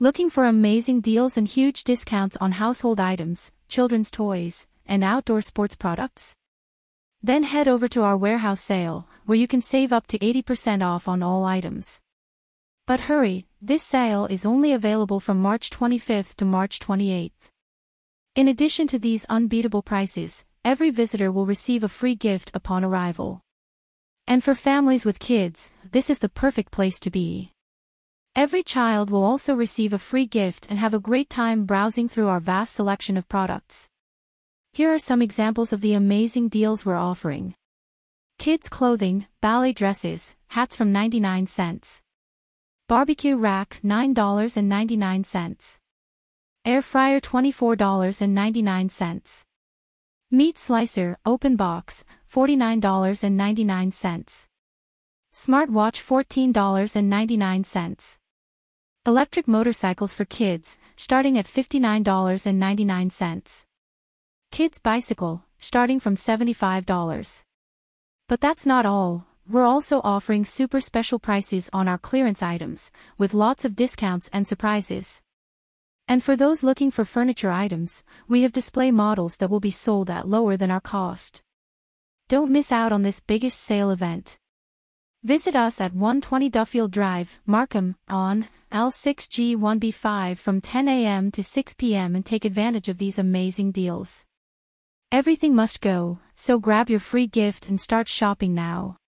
Looking for amazing deals and huge discounts on household items, children's toys, and outdoor sports products? Then head over to our warehouse sale, where you can save up to 80% off on all items. But hurry, this sale is only available from March 25th to March 28th. In addition to these unbeatable prices, every visitor will receive a free gift upon arrival. And for families with kids, this is the perfect place to be. Every child will also receive a free gift and have a great time browsing through our vast selection of products. Here are some examples of the amazing deals we're offering. Kids clothing, ballet dresses, hats from 99 cents. Barbecue rack $9.99. Air fryer $24.99. Meat slicer, open box, $49.99. Smartwatch $14.99. Electric motorcycles for kids, starting at $59.99. Kids bicycle, starting from $75. But that's not all, we're also offering super special prices on our clearance items, with lots of discounts and surprises. And for those looking for furniture items, we have display models that will be sold at lower than our cost. Don't miss out on this biggest sale event. Visit us at 120 Duffield Drive, Markham, on L6G1B5 from 10 a.m. to 6 p.m. and take advantage of these amazing deals. Everything must go, so grab your free gift and start shopping now.